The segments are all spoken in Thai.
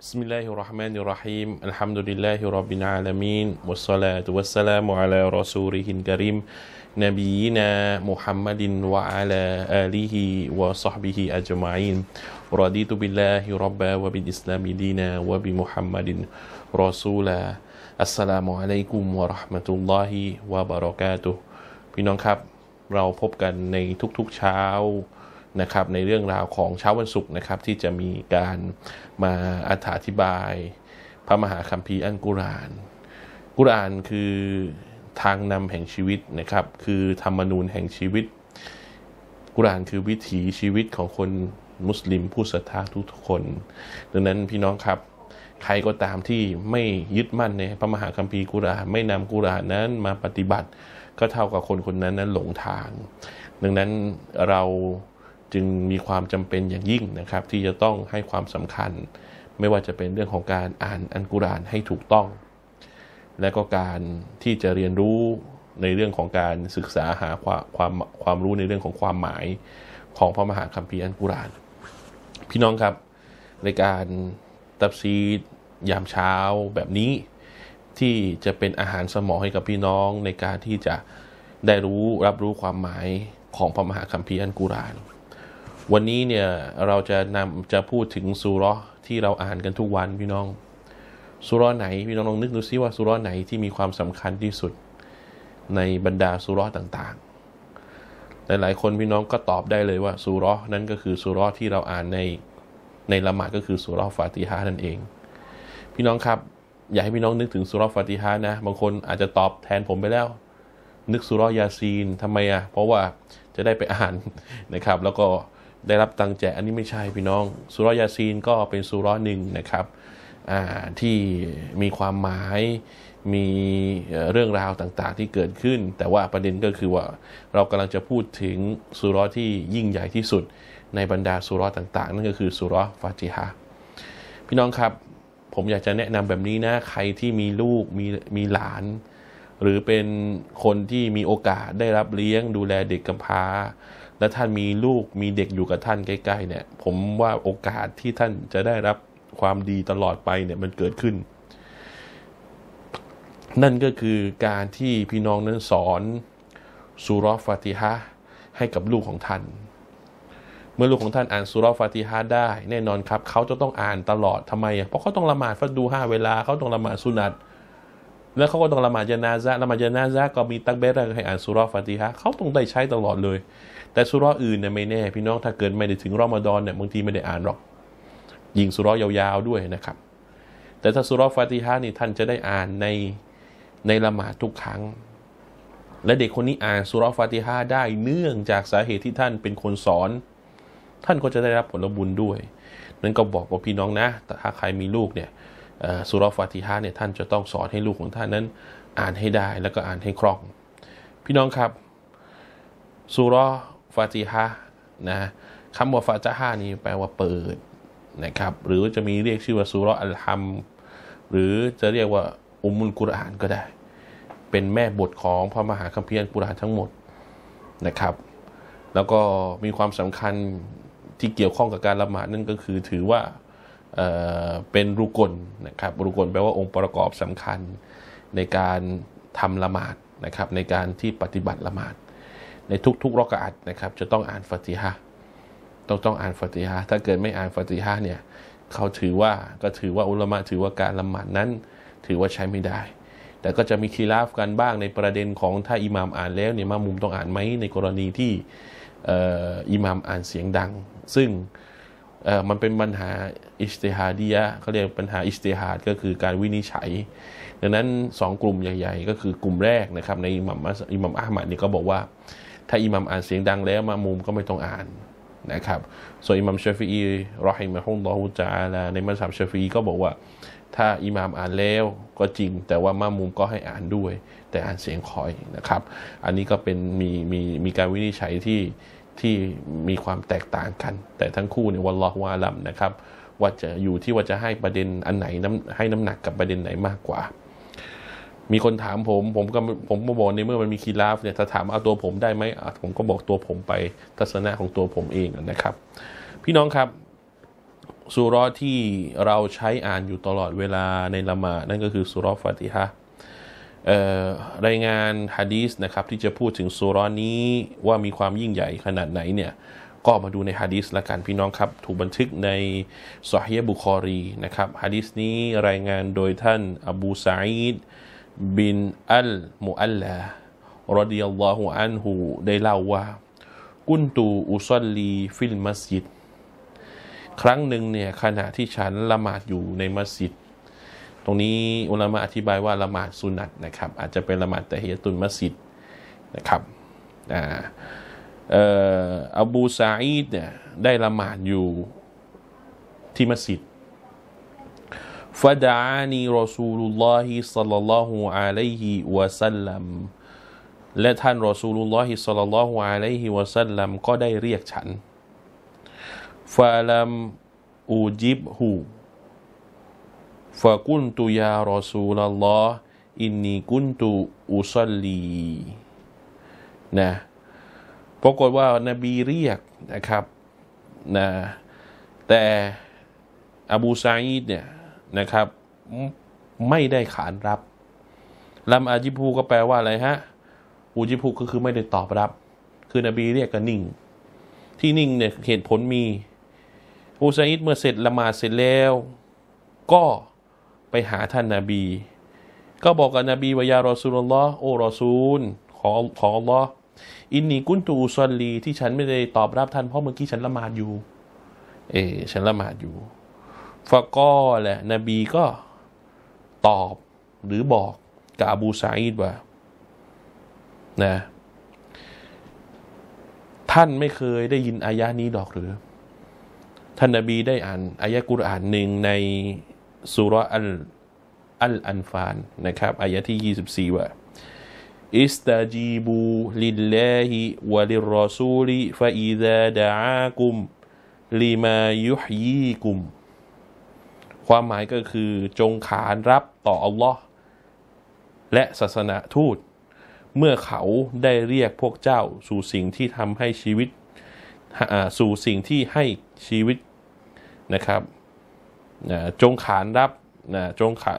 بسم الله الرحمن الرحيم الحمد لله رب العالمين والصلاة والسلام على رسوله الكريم نبينا محمد وعلى آله وصحبه أجمعين رضيت بالله ربا وبالإسلام دينا وبمحمد رسولا السلام عليكم ورحمة الله وبركاته พี่น้องครับ เราพบกันในทุกๆเช้า นะครับในเรื่องราวของเช้าวันศุกร์นะครับที่จะมีการมาอธิบาย พระมหาคัมภีร์อันกุราน กุรานคือทางนำแห่งชีวิตนะครับ คือธรรมนูญแห่งชีวิต กุรานคือวิถีชีวิตของคนมุสลิมผู้ศรัทธาทุกๆคน ดังนั้นพี่น้องครับใครก็ตามที่ไม่ยึดมั่นในพระมหาคัมภีร์กุรานไม่นำกุรานนั้นมาปฏิบัติ ก็เท่ากับคนคนนั้นนั้นหลงทาง ดังนั้นเรา จึงมีความจำเป็นอย่างยิ่งนะครับ ที่จะต้องให้ความสำคัญ ไม่ว่าจะเป็นเรื่องของการอ่านอันกุรานให้ถูกต้อง และก็การที่จะเรียนรู้ในเรื่องของการศึกษาหาความความความรู้ในเรื่องของความหมายของพระมหาคัมภีร์อันกุราน พี่น้องครับในการตับซีดยามเช้าแบบนี้ที่จะเป็นอาหารสมองให้กับพี่น้องในการที่จะได้รู้รับรู้ความหมายของพระมหาคัมภีร์อันกุราน วันนี้เนี่ยเราจะนำจะพูดถึงสุรที่เราอ่านกันทุกวันพี่น้องสุร์ไหนพี่น้องลองนึกดูซิว่าสุร์ไหนที่มีความสำคัญที่สุดในบรรดาสุร์ต่างๆ หลายๆคนพี่น้องก็ตอบได้เลยว่าสุร์นั้นก็คือสุร์ที่เราอ่านในในละหมาดก็คือสุร์ฟาติฮะนั่นเอง พี่น้องครับ อยากให้พี่น้องนึกถึงสุร์ฟาติฮะนะ บางคนอาจจะตอบแทนผมไปแล้ว นึกสุร์ยาซีนทำไมอะเพราะว่าจะได้ไปอ่านนะครับ แล้วก็ ได้รับตังแจกอันนี้ไม่ใช่พี่น้องสุรยาซีนก็เป็นสุราะห์หนึ่งนะครับที่มีความหมายมีเรื่องราวต่างๆที่เกิดขึ้น แต่ว่าประเด็นก็คือว่าเรากำลังจะพูดถึงสุราะห์ที่ยิ่งใหญ่ที่สุดในบรรดาสุราะห์ต่างๆ นั่นก็คือสุราะห์ฟาติฮะพี่น้องครับ ผมอยากจะแนะนำแบบนี้นะ ใครที่มีลูกมีมีหลาน หรือเป็นคนที่มีโอกาสได้รับเลี้ยงดูแลเด็กกำพร้า และท่านมีลูกมีเด็กอยู่กับท่านใกล้ๆเนี่ยผมว่าโอกาสที่ท่านจะได้รับความดีตลอดไปเนี่ยมันเกิดขึ้น นั่นก็คือการที่พี่น้องนั้นสอนสุรฟาติฮะให้กับลูกของท่าน เมื่อลูกของท่านอ่านสุรฟาติฮะได้แน่นอนครับ เขาจะต้องอ่านตลอดทำไมอะเพราะเขาต้องละหมาดฟัดดูห้าเวลาเขาต้องละหมาดสุนัตแล้วเขาก็ต้องละหมาดยานาซะละหมาดยานาซะก็มีตักเบรให้อ่านสุรฟาติฮะเขาต้องได้ใช้ตลอดเลย แต่สุรอื่นเนี่ยไม่แน่ พี่น้องถ้าเกิดไม่ได้ถึงรอมฎอนเนี่ยบางทีไม่ได้อ่านหรอก ยิงสุรอยาวๆด้วยนะครับ แต่ถ้าสุรฟาติฮะนี่ท่านจะได้อ่านในในละหมาดทุกครั้ง และเด็กคนนี้อ่านสุรฟาติฮะได้เนื่องจากสาเหตุที่ท่านเป็นคนสอน ท่านก็จะได้รับผลบุญด้วย นั่นก็บอกกับพี่น้องนะแต่ถ้าใครมีลูกเนี่ยสุรฟาติฮะเนี่ยท่านจะต้องสอนให้ลูกของท่านนั้นอ่านให้ได้แล้วก็อ่านให้คล่อง พี่น้องครับสุร ฟาติฮะนะคำว่าฟาติฮะนี่แปลว่าเปิดนะครับ หรือจะมีเรียกชื่อว่าสุรอัลฮัมหรือจะเรียกว่าอุมุลกุรอานก็ได้ เป็นแม่บทของพระมหาคัมภีร์กุรอานทั้งหมดนะครับ แล้วก็มีความสำคัญที่เกี่ยวข้องกับการละหมาดนั่นก็คือถือว่าเเป็นรุกลนะครับรุกลแปลว่าองค์ประกอบสำคัญในการทำละหมาดนะครับในการที่ปฏิบัติละหมาด ในทุกๆรอกอัดนะครับ จะต้องอ่านฟาติฮะต้องต้องอ่านฟาติฮะถ้าเกิดไม่อ่านฟาติฮะเนี่ยเขาถือว่าก็ถือว่าอุลามะถือว่าการละหมาดนั้น ถือว่าใช้ไม่ได้ แต่ก็จะมีคีราฟกันบ้างในประเด็นของถ้าอิหมามอ่านแล้วเนี่ยมามุมต้องอ่านไหมในกรณีที่อิหมามอ่านเสียงดัง ซึ่งมันเป็นปัญหาอิสติฮาดียะเขาเรียกปัญหาอิสติฮาดก็คือการวินิจฉัย ดังนั้นสองกลุ่มใหญ่ ๆ ก็คือกลุ่มแรกนะครับในอิหมัมอิหมัมอามัดนี่ก็บอกว่า ถ้าอิหมัมอ่านเสียงดังแล้วมามุมก็ไม่ต้องอ่านนะครับ ส่วนอิหมัมชาฟีอีรอฮิมะฮุลลอฮุจาลาในมัสยิดชาฟีก็บอกว่า ถ้าอิหมามอ่านแล้วก็จริง แต่ว่ามามุมก็ให้อ่านด้วย แต่อ่านเสียงคอยนะครับ อันนี้ก็เป็นมีมีมีการวินิจฉัยที่ที่มีความแตกต่างกัน แต่ทั้งคู่เนี่ยวัลลอฮุอาลัมนะครับว่าจะอยู่ที่ว่าจะให้ประเด็นอันไหนน้ำให้น้ำหนักกับประเด็นไหนมากกว่า มีคนถามผม ผมก็ผมก็บอกในเมื่อมันมีคีราฟเนี่ยถ้าถามเอาตัวผมได้ไหมผมก็บอกตัวผมไปทัศนะของตัวผมเองนะครับ พี่น้องครับสุรที่เราใช้อ่านอยู่ตลอดเวลาในละหมาดนั่นก็คือสุรฟาติฮะรายงานฮะดีสนะครับที่จะพูดถึงสุรอนี้ว่ามีความยิ่งใหญ่ขนาดไหนเนี่ยก็มาดูในฮะดีสละกันพี่น้องครับ ถูกบันทึกในสฮีบุคอรีนะครับฮะดีสนี้รายงานโดยท่านอบูซาอิด บินอัลมุอัลลารดิยัลลอฮุอันฮูได้เล่าว่า กุนตูอุซลลีฟิลมัสยิด ครั้งหนึ่งเนี่ยขณะที่ฉันละหมาดอยู่ในมัสยิด ตรงนี้อุลามะอธิบายว่าละหมาดสุนัตนะครับ อาจจะเป็นละหมาดแต่เฮตุนมัสยิดนะครับอ่าอับูซาอิดเนี่ยได้ละหมาดอยู่ที่มัสยิด ฟาดานีรอซูลุลลอฮิสัลลัลลอฮุอะลัยฮิวะสัลลัมและท่านรอซูลุลลอฮิสัลลัลลอฮุอะลัยฮิวะสัลลัมก็ได้เรียกฉันฟาลัมอูจิบฮูฟากุนตุยารอซูลลอฮ์อินนีกุนตุอุซัลลีนะปรากฏว่านบีเรียกนะครับนะแต่อบูซาอิดเนี่ย นะครับ ไม่ได้ขานรับลำอาจิพูก็แปลว่าอะไรฮะอูจิพูก็คือไม่ได้ตอบรับ คือนบีเรียกก็นิ่ง ที่นิ่งเนี่ยเหตุผลมีอูซาอิดเมื่อเสร็จละหมาดเสร็จแล้ว ก็ไปหาท่านนาบี ก็บอกกับนบีวายารอซูลลอโอรอซูลของของอัลลอฮ์อินนีกุนตูซอลลีที่ฉันไม่ได้ตอบรับท่านเพราะเมื่อกี้ฉันละหมาดอยู่ เอ ฉันละหมาดอยู่ ฟะก็แหละนบีก็ตอบหรือบอกกับอบูซาอิดว่านะท่านไม่เคยได้ยินอายะนี้ดอกหรือ ท่านนบีได้อ่านอายะกุรอานหนึ่งในสุรอัลอัลอันฟานนะครับอายะที่ 24 ว่าอิสตาจีบูลิลลาฮิวะลิรรอซูลิฟะอิซาดะอากุมลิมายุฮยีกุม ความหมายก็คือจงขานรับต่ออัลลอฮ์และศาสนาทูต เมื่อเขาได้เรียกพวกเจ้าสู่สิ่งที่ทำให้ชีวิตสู่สิ่งที่ให้ชีวิตนะครับจงขานรับนะจงขา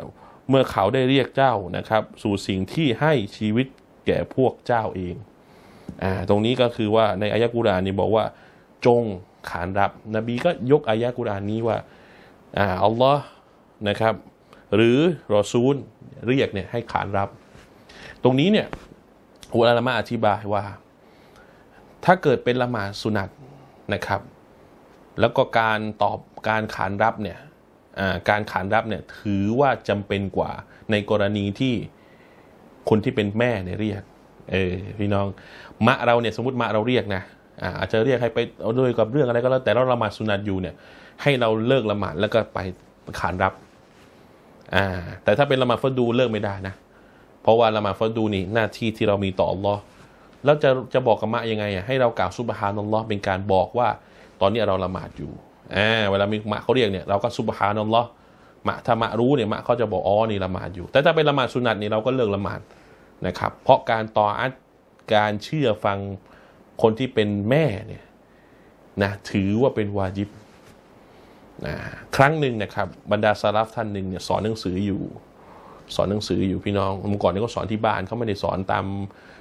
เมื่อเขาได้เรียกเจ้านะครับ สู่สิ่งที่ให้ชีวิตแก่พวกเจ้าเองอ่าตรงนี้ก็คือว่าในอายะกุรานนี่บอกว่า จงขานรับ นบีก็ยกอายะกุรานนี้ว่า อ่าอัลลอฮ์นะครับ หรือรอซูลเรียกเนี่ยให้ขานรับ ตรงนี้เนี่ยอุลามะอธิบายว่า ถ้าเกิดเป็นละหมาดสุนัตนะครับ แล้วก็การตอบการขานรับเนี่ยการขานรับเนี่ยถือว่าจำเป็นกว่าในกรณีที่คนที่เป็นแม่เนี่ยเรียก เออพี่น้อง มะเราเนี่ยสมมติมะเราเรียกนะอาจจะเรียกให้ไปด้วยกับเรื่องอะไรก็แล้วแต่เราละหมาดสุนัตอยู่เนี่ย ให้เราเลิกละหมาดแล้วก็ไปขานรับ อ่า แต่ถ้าเป็นละหมาดฟดูเลิกไม่ได้นะ เพราะว่าละหมาดฟดูนี่หน้าที่ที่เรามีต่ออัลลอฮ์แล้วจะจะบอกกับมะยังไงอะให้เรากล่าวซุบฮานัลลอฮ์เป็นการบอกว่า ตอนนี้เราละหมาดอยู่อ่าเวลามีมะเขาเรียกเนี่ยเราก็ซุบฮานัลลอฮ์มะถ้ามะรู้เนี่ยมะเขาจะบอกอ๋อนี่ละหมาดอยู่ แต่ถ้าเป็นละหมาดสุนัตนี่เราก็เลิกละหมาดนะครับ เพราะการต่ออัดการเชื่อฟังคนที่เป็นแม่เนี่ยนะถือว่าเป็นวาจิบ ครั้งหนึ่งนะครับบรรดาสารัฟท่านหนึ่งเนี่ยสอนหนังสืออยู่ สอนหนังสืออยู่พี่น้องเมื่อก่อนนี่ก็สอนที่บ้านเขาไม่ได้สอนตาม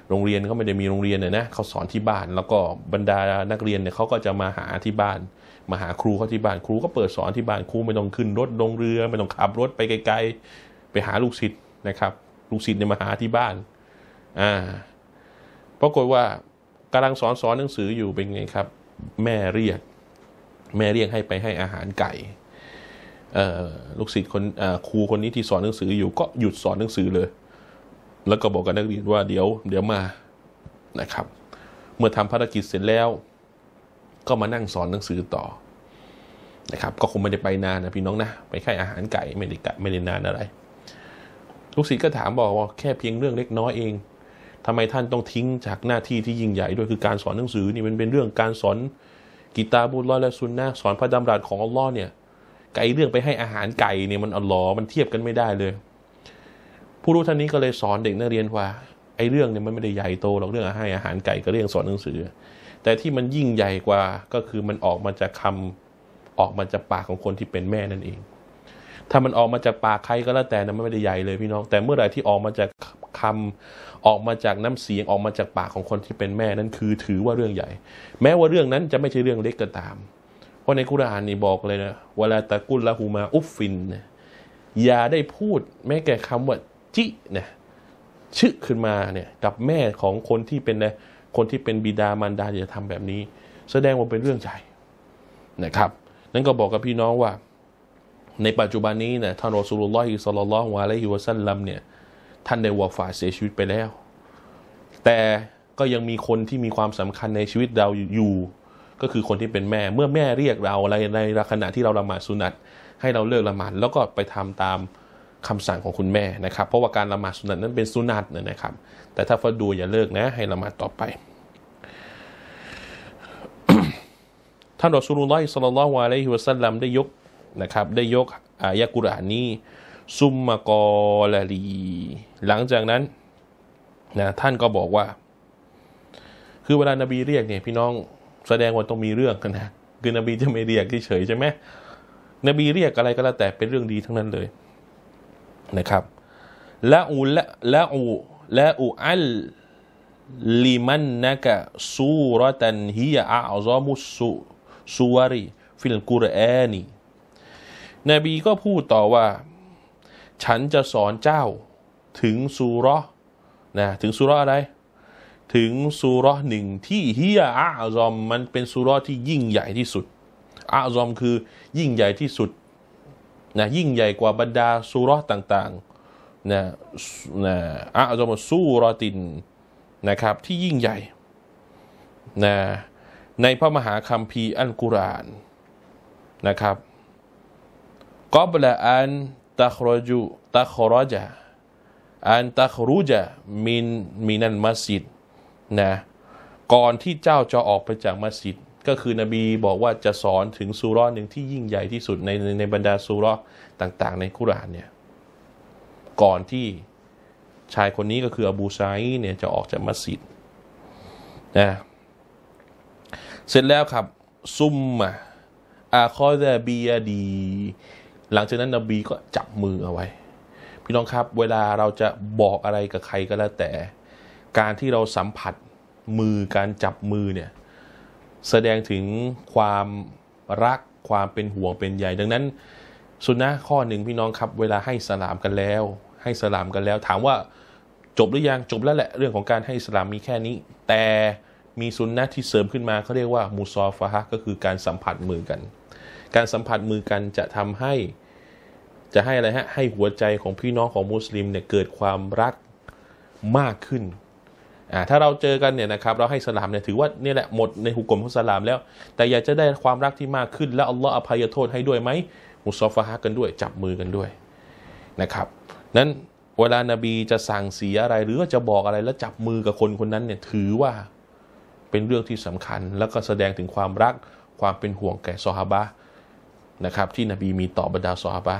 โรงเรียนเขาไม่ได้มีโรงเรียนเนี่ยนะเขาสอนที่บ้าน แล้วก็บรรดานักเรียนเนี่ยเขาก็จะมาหาที่บ้าน มาหาครูเขาที่บ้านครูก็เปิดสอนที่บ้านครูไม่ต้องขึ้นรถลงเรือ ไม่ต้องขับรถไปไกลๆไปหาลูกศิษย์นะครับลูกศิษย์เนี่ยมาหาที่บ้านอ่าปรากฏว่ากำลังสอนสอนหนังสืออยู่เป็นไงครับ แม่เรียก แม่เรียกให้ไปให้อาหารไก่ลูกศิษย์คนครูคนนี้ที่สอนหนังสืออยู่ก็หยุดสอนหนังสือเลย แล้วก็บอกกับนักเรียนว่าเดี๋ยวเดี๋ยวมานะครับ เมื่อทำภารกิจเสร็จแล้ว ก็มานั่งสอนหนังสือต่อนะครับก็คงไม่ได้ไปนานนะพี่น้องนะไปแค่อาหารไก่ไม่ได้ไม่ได้นานอะไร ลูกศิษย์ก็ถามบอกว่าแค่เพียงเรื่องเล็กน้อยเองทำไมท่านต้องทิ้งจากหน้าที่ที่ยิ่งใหญ่ด้วยคือการสอนหนังสือนี่มันเป็นเรื่องการสอน กิตาบุลลอและซุนนะสอนพระดำรัสของอัลลอฮ์เนี่ยไก่เรื่องไปให้อาหารไก่เนี่ยมันอัลลอฮ์มันเทียบกันไม่ได้เลย ผู้รู้ท่านนี้ก็เลยสอนเด็กนักเรียนว่า ไอ้เรื่องเนี่ยมันไม่ได้ใหญ่โตหรอกเรื่องให้อาหารไก่ก็เรื่องสอนหนังสือ แต่ที่มันยิ่งใหญ่กว่าก็คือมันออกมาจากคออกมาจากปากของคนที่เป็นแม่นั่นเอง ถ้ามันออกมาจากปากใครก็แล้วแต่นะไม่ได้ใหญ่เลยพี่น้อง แต่เมื่อไหร่ที่ออกมาจากคำ ออกมาจากน้ำเสียงออกมาจากปากของคนที่เป็นแม่นั้นคือถือว่าเรื่องใหญ่ แม้ว่าเรื่องนั้นจะไม่ใช่เรื่องเล็กก็ตาม เพราะในกุรานนี่บอกเลยนะเวลาตะกุลละหูมาอุฟฟินนะอย่าได้พูดแม้แก่คำว่าจินะชื่อขึ้นมาเนี่ยกับแม่ของคนที่เป็นนะคนที่เป็นบิดามารดาอย่าทำแบบนี้ แสดงว่าเป็นเรื่องใหญ่นะครับ นั่นก็บอกกับพี่น้องว่า ในปัจจุบันนี้นะท่านรอสูลุลลอฮิสลลัลลอฮุอะลัยฮิวะสัลลัมเนี่ย ท่านได้วาฟาเสียชีวิตไปแล้ว แต่ก็ยังมีคนที่มีความสำคัญในชีวิตเราอยู่ ก็คือคนที่เป็นแม่เมื่อแม่เรียกเราอะไรในขณะที่เราละหมาดสุนัตให้เราเลิกละหมาดแล้วก็ไปทำตามคำสั่งของคุณแม่นะครับ เพราะว่าการละหมาดสุนัตนั้นเป็นสุนัตนะครับ แต่ถ้าฟัดูอย่าเลิกนะ ให้ละหมาดต่อไปท่านรอสูลุลลอฮิสัลลัลลอฮุอะลัยฮิวะสัลลัมได้ยกนะครับ ได้ยกอายะกุรอานนี้ ซุมมะกอลาลี หลังจากนั้นนะท่านก็บอกว่า คือเวลานบีเรียกเนี่ย พี่น้องแสดงว่าต้องมีเรื่องกันนะคือนบีจะไม่เรียกเฉยใช่ไหมนบีเรียกอะไรก็แล้วแต่เป็นเรื่องดีทั้งนั้นเลยนะครับละอูละละอูละอูอัลลิมันนักซูรตันฮิยะอัลซอมุสุสุวารีฟิลกุรอานีนบีก็พูดต่อว่า ฉันจะสอนเจ้าถึงสุรนะถึงสุรอะไร ถึงสุรหนึ่งที่เฮิยอัลซอมมันเป็นสุรที่ยิ่งใหญ่ที่สุดอัลซอมคือยิ่งใหญ่ที่สุดนะยิ่งใหญ่กว่าบรรดาสุรต่างๆนะนะอัลซอมซูรอตินนะครับที่ยิ่งใหญ่นะในพระมหาคัมภีร์อัลกุรอานนะครับกอบละอัน ตัครจุตัครจอันตัครุจมินมินันมัสยิดนะก่อนที่เจ้าจะออกไปจากมัสยิด ก็คือนบีบอกว่าจะสอนถึงสุร้อนหนึ่งที่ยิ่งใหญ่ที่สุดในในในบรรดาสุร้อต่างๆ ในคุรานเนี่ยก่อนที่ชายคนนี้ก็คืออบูไซเนี่ยจะออกจากมัสยิดนะเสร็จแล้วครับซุมมาอาคอดะบียดี หลังจากนั้นนบีก็จับมือเอาไว้ พี่น้องครับ เวลาเราจะบอกอะไรกับใครก็แล้วแต่ การที่เราสัมผัสมือการจับมือเนี่ยแสดงถึงความรักความเป็นห่วงเป็นใยดังนั้นสุนนะข้อหนึ่งพี่น้องครับ เวลาให้สลามกันแล้ว ให้สลามกันแล้ว ถามว่าจบหรือยังจบแล้วแหละเรื่องของการให้สลามมีแค่นี้ แต่มีสุนนะที่เสริมขึ้นมาเขาเรียกว่ามูซอฟะฮะก็คือการสัมผัสมือกัน การสัมผัสมือกันจะทำให้ จะให้อะไรฮะให้หัวใจของพี่น้องของมุสลิมเนี่ยเกิดความรักมากขึ้นอ่าถ้าเราเจอกันเนี่ยนะครับเราให้สลามเนี่ยถือว่านี่แหละหมดในหุกกลมของสลามแล้ว แต่อยากจะได้ความรักที่มากขึ้น แล้วอัลลอฮ์อภัยโทษให้ด้วยไหมมุซอฟะฮะกันด้วย จับมือกันด้วยนะครับนั้นเวลานาบีจะสั่งเสียอะไร หรือว่าจะบอกอะไรแล้วจับมือกับคนคนนั้นเนี่ยถือว่าเป็นเรื่องที่สำคัญ แล้วก็แสดงถึงความรักความเป็นห่วงแก่ซอฮาบะนะครับที่นบีมีต่อบรรดาซอฮาบะ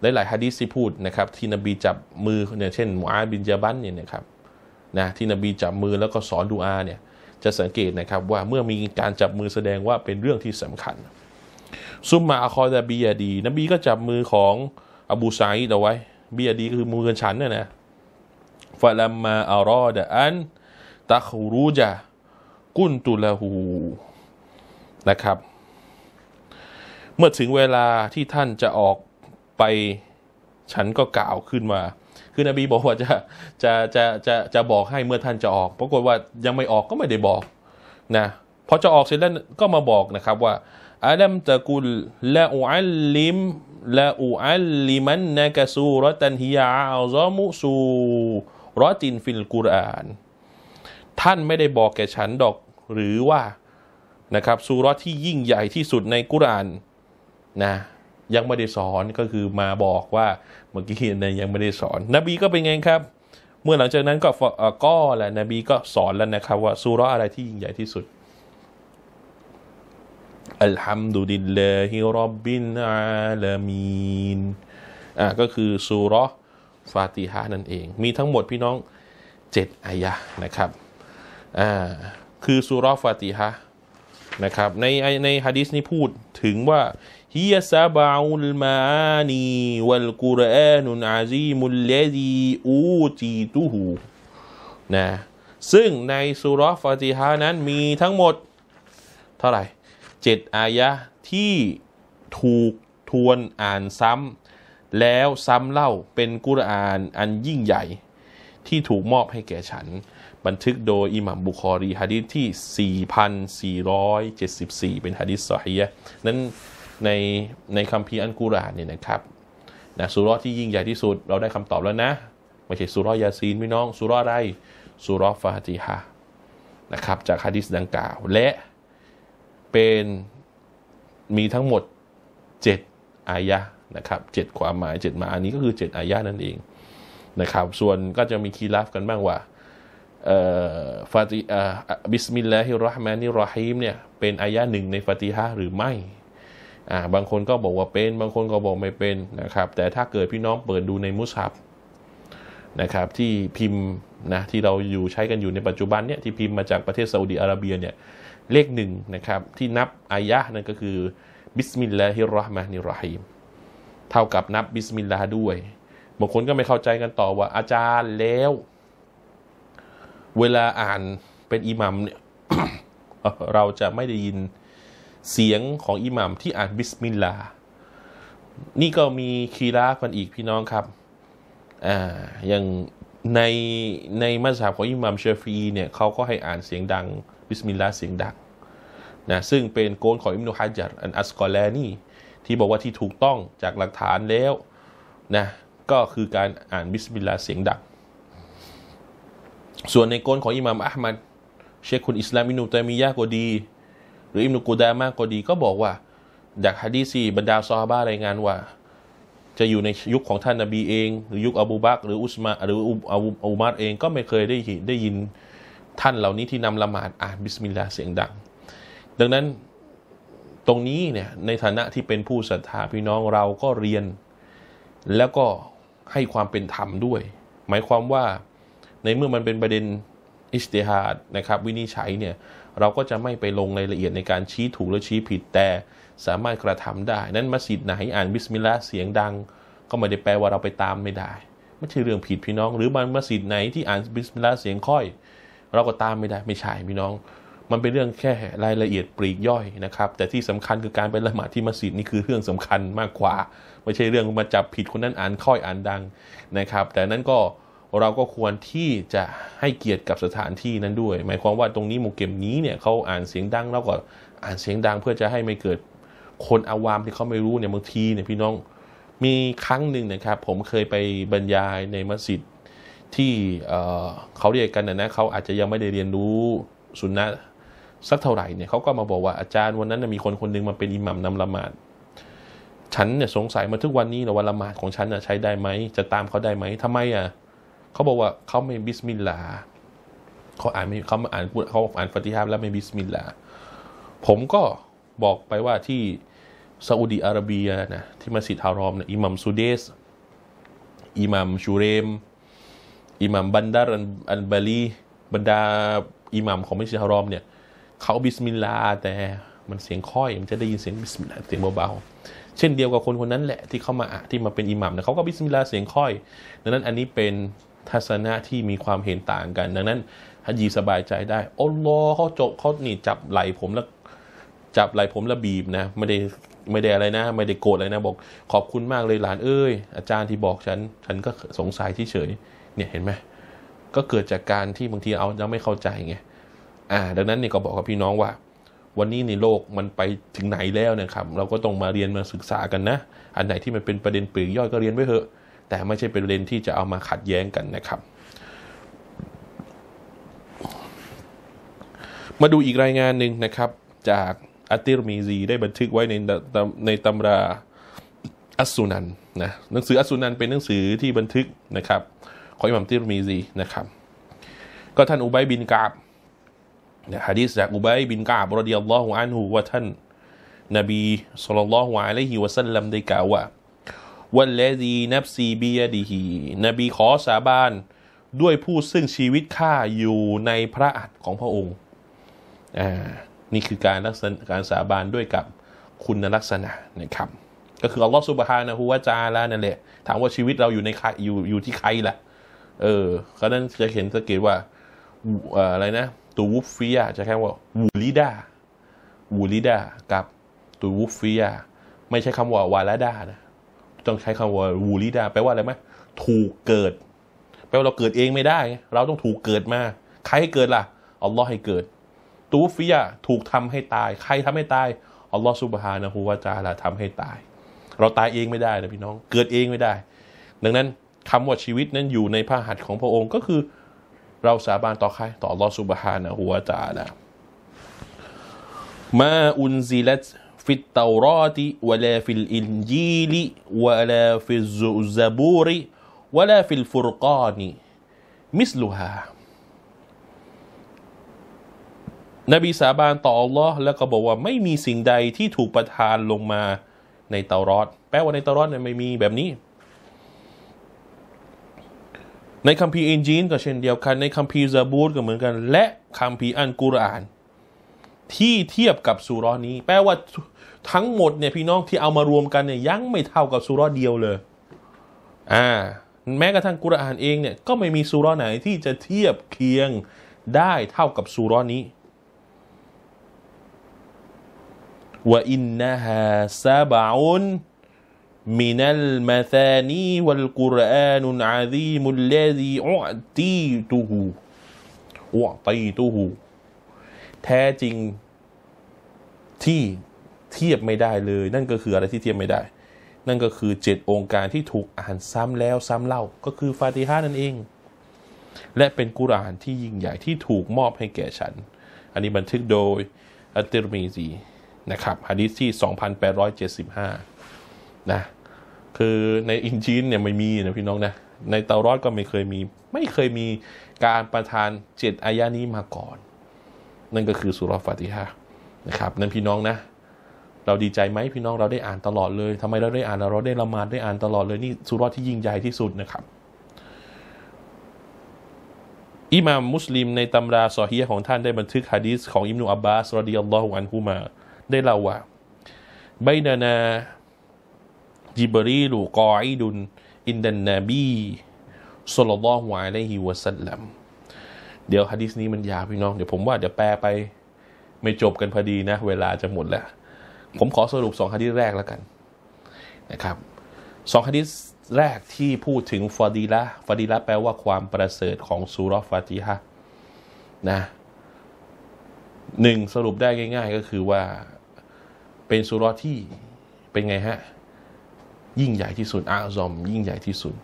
หลายๆฮะดีษที่พูดนะครับที่นบีจับมือเนี่ยเช่นมูอาบินจาบันเนี่ยนะครับนะที่นบีจับมือแล้วก็สอนดูอาเนี่ยจะสังเกตนะครับว่าเมื่อมีการจับมือแสดงว่าเป็นเรื่องที่สำคัญ ซุมมาอคอดะบียดี นบีก็จับมือของอบูไซด์เอาไว้บียดีก็คือมือกันฉันเนี่ยนะฟะลัมมาอารอดะอันตัครูจากุนตุละหูนะครับ เมื่อถึงเวลาที่ท่านจะออก ไปฉันก็กล่าวขึ้นมา คือนบีบอกว่าจะจะจะจะจะบอกให้เมื่อท่านจะออก ปรากฏว่ายังไม่ออกก็ไม่ได้บอกนะพอจะออกเสร็จแล้วก็มาบอกนะครับว่าอาดัมตะกุลละอูอัลลิมละอูอัลลิมันนะกะซูรตันฮิยาอัลซอมุซูรอตินฟิลกุรอาน ท่านไม่ได้บอกแก่ฉันดอกหรือว่านะครับซูรที่ยิ่งใหญ่ที่สุดในกุรอานนะ ยังไม่ได้สอนก็คือมาบอกว่าเมื่อกี้เนี่ยยังไม่ได้สอน นบีก็เป็นไงครับ เมื่อหลังจากนั้นก็ก็แหละนบีก็สอนแล้วนะครับ ว่าซูรออะไรที่ยิ่งใหญ่ที่สุดอัลฮัมดุลิลลาฮิรับบินอาลามีนอ่าก็คือซูรฟาติฮะนั่นเอง มีทั้งหมดพี่น้องเจ็ดอายะนะครับอ่าคือซูรฟาติฮะนะครับในในฮะดิษนี้พูดถึงว่า ฮิยซาบาอุลมาอานีวัลกุรอานุนอาซีมุลเลดีอูจีตุหูนะซึ่งในสุรฟาติฮานั้นมีทั้งหมด เท่าไหร่เจ็ดอายะที่ถูกทวนอ่านซ้ำแล้วซ้ำเล่าเป็นกุรอานอันยิ่งใหญ่ ที่ถูกมอบให้แก่ฉัน บันทึกโดยอิหมัมบุคอรีฮะดิษที่ 4,474 เป็นฮะดิษสอฮียะนั้น ในในคัมภีร์อันกุรานเนี่ยนะครับนะสุรที่ยิ่งใหญ่ที่สุดเราได้คำตอบแล้วนะ ไม่ใช่สุรยาซีนพี่น้องสุรอะไรสุรฟาติฮะนะครับจากฮะดิษดังกล่าว และเป็นมีทั้งหมด 7 อายะนะครับเจ็ดความหมายเจ็ดมาอันนี้ก็คือ 7 อายะนั่นเองนะครับส่วนก็จะมีคีราฟกันบ้างว่าฟาติบิสมิลลาฮิรราะห์มานิรราะฮีมเนี่ยเป็นอายะหนึ่งในฟาติฮะหรือไม่ อ่าบางคนก็บอกว่าเป็น บางคนก็บอกไม่เป็นนะครับ แต่ถ้าเกิดพี่น้องเปิดดูในมุสฮับนะครับที่พิมพ์นะที่เราอยู่ใช้กันอยู่ในปัจจุบันเนี่ยที่พิมพ์มาจากประเทศซาอุดีอาระเบียเนี่ยเลขหนึ่งนะครับที่นับอายะนั่นก็คือبسم الله الرحمن الرحيم เท่ากับนับบิสมิลลาห์ด้วยบางคนก็ไม่เข้าใจกันต่อว่าอาจารย์แล้ว เวลาอ่านเป็นอิหมัมเนี่ยเราจะไม่ได้ยิน เสียงของอิหมัมที่อ่านบิสมิลลานี่ก็มีخلاف กันอีกพี่น้องครับอ่าอย่างในในมัซฮับของอิหมัมชาฟีอีเนี่ยเขาก็ให้อ่านเสียงดังบิสมิลลาเสียงดังนะซึ่งเป็นقول ของอิบนุฮะญัรอัลอัสกอลานีที่บอกว่าที่ถูกต้องจากหลักฐานแล้วนะก็คือการอ่านบิสมิลลาเสียงดัง ส่วนใน قول ของอิหม่ามอะห์มัดเชคคุลอิสลามอิบนุตัยมียะก็ดี รืออิมนุกูดามะก็ดีก็บอกว่า จากฮะดีซีบรรดาซอฮาบะรายงานว่า จะอยู่ในยุคของท่านนาบีเอง หรือยุคอบูบักหรืออุสมาหรืออูอูมัดเองก็ไม่เคยได้ได้ยินท่านเหล่านี้ที่นำละหมาดอ่านบิสมิลลาห์เสียงดัง ดังนั้นตรงนี้เนี่ยในฐานะที่เป็นผู้ศรัทธาพี่น้องเราก็เรียน แล้วก็ให้ความเป็นธรรมด้วย หมายความว่าในเมื่อมันเป็นประเด็นاجتهاد นะครับ วินิจฉัยเนี่ย เราก็จะไม่ไปลงรายละเอียดในการชี้ถูกและชี้ผิดแต่สามารถกระทำได้ นั้นมัสยิดไหนอ่านบิสมิลลาห์เสียงดัง ก็ไม่ได้แปลว่าเราไปตามไม่ได้ ไม่ใช่เรื่องผิดพี่น้อง หรือบางมัสยิดไหนที่อ่านบิสมิลลาห์เสียงค่อย เราก็ตามไม่ได้ไม่ใช่พี่น้อง มันเป็นเรื่องแค่รายละเอียดปลีกย่อยนะครับ แต่ที่สำคัญคือการเป็นละหมาดที่มัสยิดนี่คือเรื่องสำคัญมากกว่า ไม่ใช่เรื่องมาจับผิดคนนั้นอ่านค่อยอ่านดังนะครับ แต่นั้นก็ เราก็ควรที่จะให้เกียรติกับสถานที่นั้นด้วย หมายความว่าตรงนี้โมเกมนี้เนี่ยเขาอ่านเสียงดังแล้วก็อ่านเสียงดังเพื่อจะให้ไม่เกิดคนอาวามที่เขาไม่รู้เนี่ยบางทีเนี่ยพี่น้องมีครั้งหนึ่งนะครับ ผมเคยไปบรรยายในมัสยิดที่เขาเรียกกันนะนะเขาอาจจะยังไม่ได้เรียนรู้สุนนะสักเท่าไหร่เนี่ยเขาก็มาบอกว่าอาจารย์วันนั้นมีคนคนนึงมาเป็นอิหมัมนำละหมาดฉันเนี่ยสงสัยมาทุกวันนี้นะวันละหมาดของฉันใช้ได้ไหมจะตามเขาได้ไหมทำไมอะ เขาบอกว่าเขาไม่บิสมิลลาเขาอ่านไม่เขาอ่านเขาอ่านฟาติฮาแล้วไม่บิสมิลลาผมก็บอกไปว่าที่ซาอุดีอาระเบียนะที่มัสยิดฮารอมนะอิหมัมซุเดสอิหมัมชุเรมอิหมัมบันดัรอัลบาลีละฮ์บรรดาอิหมัมของมัสยิดฮารอมเนี่ยเขาบิสมิลลาแต่มันเสียงค่อยมันจะได้ยินเสียงบิสมิลลาเสียงเบาๆเช่นเดียวกับคนคนนั้นแหละที่เขามาที่มาเป็นอิหมัมนะเขาก็บิสมิลลาเสียงค่อยดังนั้นอันนี้เป็น ทัศนะที่มีความเห็นต่างกัน ดังนั้นฮัจีสบายใจได้อัลลอฮ์เขาจบเขานี่จับไหลผมแล้วจับไหลผมแล้วบีบนะ ไม่ได้ไม่ได้อะไรนะ ไม่ได้โกรธอะไรนะ บอกขอบคุณมากเลยหลานเอ้ย อาจารย์ที่บอกฉัน ฉันก็สงสัยที่เฉยเนี่ยเห็นไหมก็เกิดจากการที่บางทีเอายังไม่เข้าใจไงอ่า ดังนั้นนี่ก็บอกกับพี่น้องว่า วันนี้ในโลกมันไปถึงไหนแล้วนะครับ เราก็ต้องมาเรียนมาศึกษากันนะ อันไหนที่มันเป็นประเด็นปลีกย่อยก็เรียนไว้เถอะ แต่ไม่ใช่เป็นประเด็นที่จะเอามาขัดแย้งกันนะครับ มาดูอีกรายงานหนึ่งนะครับ จากอัติรมีซีได้บันทึกไว้ในในตำราอัสุนันนะหนังสืออัสุนันเป็นหนังสือที่บันทึกนะครับ ของอิหมัมติรมีซีนะครับ ก็ท่านอุบัยบินกาบนะฮะดีษจากอุบัยบินกาบรดิยัลลอฮุอันฮูว่าท่านนบีสุลต่านละฮ์อะลัยฮิวะสัลลัมได้กล่าวว่า วันเลดีนับซีบียดีฮีนบีขอสาบานด้วยผู้ซึ่งชีวิตข้าอยู่ในพระอัฏของพระองค์ อ่า นี่คือการลักษณะการสาบานด้วยกับคุณลักษณะนะครับ ก็คืออัลลอฮฺสุบฮานะฮูวาจาลานั่นแหละ ถามว่าชีวิตเราอยู่ในใครอยู่อยู่ที่ใครล่ะ เออก็นั้นจะเห็นสังเกตว่าอะไรนะ ตูวุฟฟียจะแค่ว่าวูลิดาวูลิดากับตูวุฟฟียไม่ใช่คำว่าวาลาดานะ ต้องใช้คำว่าวูลิดาแปลว่าอะไรไหมถูกเกิด แปลว่าเราเกิดเองไม่ได้ เราต้องถูกเกิดมา ใครให้เกิดล่ะอัลลอฮ์ให้เกิด ตูฟิยะถูกทำให้ตาย ใครทำให้ตายอัลลอฮ์สุบฮานะฮูวาจาลาทำให้ตาย เราตายเองไม่ได้นะพี่น้อง เกิดเองไม่ได้ ดังนั้นคำว่าชีวิตนั้นอยู่ในพระหัตถ์ของพระองค์ก็คือ เราสาบานต่อใครต่ออัลลอฮ์سبحانه وتعالى ما أنزلت في التوراة ولا في الإنجيل ولا في الزبور ولا في الفرقان مثلها นบีสาบานต่ออัลลอฮ์แล้วก็บอกว่าไม่มีสิ่งใดที่ถูกประทานลงมาในเตารอตแปลว่าในเตารอตเนี่ยไม่มีแบบนี้ ในคัมภีร์อินจีนก็เช่นเดียวกัน ในคัมภีร์ซาบูตก็เหมือนกัน และคัมภีร์อันกุรอาน ที่เทียบกับสุรอนี้ แปลว่า ทั้งหมดเนี่ยพี่น้องที่เอามารวมกันเนี่ยยังไม่เท่ากับสุรเดียวเลย อ่า แม้กระทั่งกุรอานเองเนี่ยก็ไม่มีสุรไหนที่จะเทียบเคียงได้เท่ากับสุรนี้ว่าอินนะฮะซาบะอุนมินัลมาธานีวัลกุรอานุนอาซีมุลลซีอุตีตุฮูอุตีตุฮูแท้จริงที่ เทียบไม่ได้เลย นั่นก็คืออะไรที่เทียบไม่ได้ นั่นก็คือเจ็ดองค์การที่ถูกอ่านซ้ำแล้วซ้ำเล่าก็คือฟาติฮานั่นเอง และเป็นกุรานที่ยิ่งใหญ่ที่ถูกมอบให้แก่ฉัน อันนี้บันทึกโดยอัตติรมีซีนะครับฮะดิษที่ 2,875 นะคือในอินจีนเนี่ยไม่มีนะพี่น้องนะในเตารอดก็ไม่เคยมี ไม่เคยมีการประทานเจ็ดอายานี้มาก่อน นั่นก็คือสุรฟาติฮะนะครับ นั่นพี่น้องนะ เราดีใจไหมพี่น้องเราได้อ่านตลอดเลยทำไมเราได้อ่านเราได้ละหมาดได้อ่านตลอดเลยนี่สุรที่ยิ่งใหญ่ที่สุดนะครับอิหม่ามมุสลิมในตำราซอฮีของท่านได้บันทึกฮะดีษของอิมนุอับบาสรดิยัลลอฮุอันฮุมา ได้เล่าว่าไบนานาจิบรีลูกออิดุนอินดันนบีสุลลัลลอฮุอะลัยฮิวะสัลลัมเดี๋ยวฮะดิษนี้มันยาวพี่น้อง เดี๋ยวผมว่าเดี๋ยวแปลไป ไม่จบกันพอดีนะ เวลาจะหมดแล้ว ผมขอสรุปสองฮะดิษแรกแล้วกันนะครับสองฮะดิษแรกที่พูดถึงฟาดีละฟาดีละแปลว่าความประเสริฐของซูรฟาติฮะนะหนึ่งสรุปได้ง่าย ๆ ก็คือว่าเป็นสุรที่เป็นไงฮะยิ่งใหญ่ที่สุดอาซอม ยิ่งใหญ่ที่สุด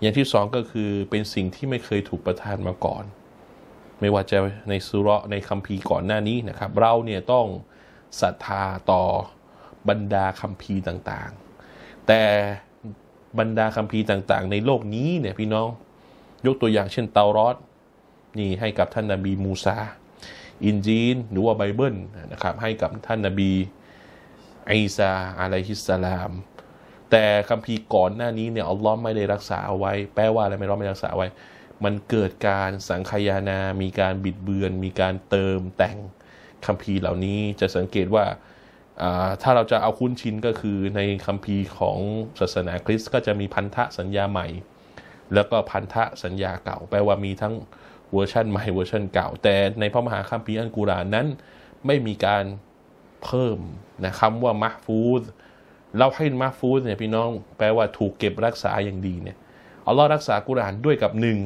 อย่างที่สองก็คือเป็นสิ่งที่ไม่เคยถูกประทานมาก่อน ไม่ว่าจะในสุรในคัมภีร์ก่อนหน้านี้นะครับ เราเนี่ยต้องศรัทธาต่อ บรรดาคัมภีร์ต่างๆ แต่บรรดาคัมภีร์ต่างๆ ในโลกนี้เนี่ยพี่น้องยกตัวอย่างเช่นเตารอดนี่ให้กับท่านนาบีมูซาอินจีนหรือว่าไบเบิลนะครับให้กับท่านนาบีอิสาอะลัยฮิสสลาม แต่คัมภีร์ก่อนหน้านี้เนี่ยอัลลอฮ์ไม่ได้รักษาเอาไว้ แปลว่าอะไรไม่ร้องไม่รักษาไว้ มันเกิดการสังขยานา มีการบิดเบือน มีการเติมแต่งคัมภีร์เหล่านี้จะสังเกตว่า ถ้าเราจะเอาคุ้นชินก็คือในคัมภีร์ของศาสนาคริสต์ก็จะมีพันธะสัญญาใหม่ แล้วก็พันธะสัญญาเก่า แปลว่ามีทั้งเวอร์ชันใหม่เวอร์ชันเก่า แต่ในพระมหาคัมภีร์อัลกุรอานนั้นไม่มีการเพิ่มนะคำว่าمحفوظ เราให้ محفوظ เนี่ยพี่น้องแปลว่าถูกเก็บรักษาอย่างดีเนี่ยอัลลอฮ์รักษากุรอานด้วยกับหนึ่ง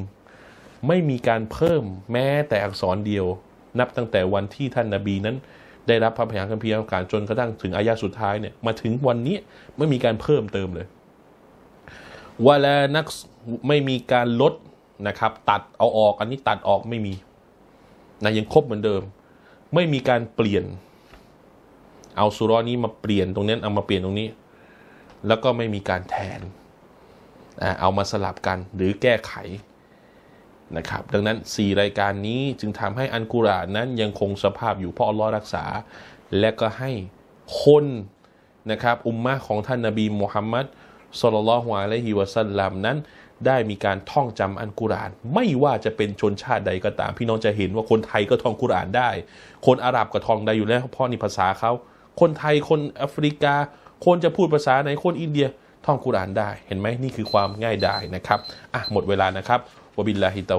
ไม่มีการเพิ่มแม้แต่อักษรเดียว นับตั้งแต่วันที่ท่านนาบีนั้น ได้รับพระมหาคัมภีร์อัลกุรอานจนกระทั่งถึงอายาสุดท้ายเนี่ยมาถึงวันนี้ไม่มีการเพิ่มเติมเลยวาลานักไม่มีการลดนะครับ ตัดเอาออกอันนี้ตัดออกไม่มีนะยังครบเหมือนเดิม ไม่มีการเปลี่ยน เอาสุรอนี้มาเปลี่ยนตรงนี้เอามาเปลี่ยนตรงนี้ แล้วก็ไม่มีการแทนเอามาสลับกันหรือแก้ไข นะครับ ดังนั้น 4 รายการนี้จึงทำให้อันกุรานนั้นยังคงสภาพอยู่เพราะอัลลอฮ์รักษา และก็ให้คนนะครับอุมมะของท่านนาบีมุฮัมมัดสุลลัลฮวาละฮิวะสัลลัมนั้น ได้มีการท่องจำอันกุราน ไม่ว่าจะเป็นชนชาติใดก็ตาม พี่น้องจะเห็นว่าคนไทยก็ท่องกุรานได้ คนอาหรับก็ท่องได้อยู่แล้วเพราะนี่ภาษาเขา คนไทยคนแอฟริกา คนจะพูดภาษาไหนคนอินเดียท่องกุรานได้ เห็นไหมนี่คือความง่ายดายนะครับอะหมดเวลานะครับ วะบิลลาฮิต